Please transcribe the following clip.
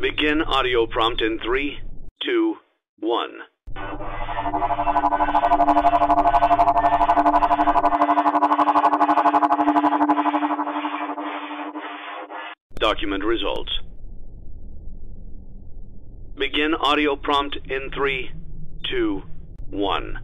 Begin audio prompt in three, two, one. Document results. Begin audio prompt in three, two, one.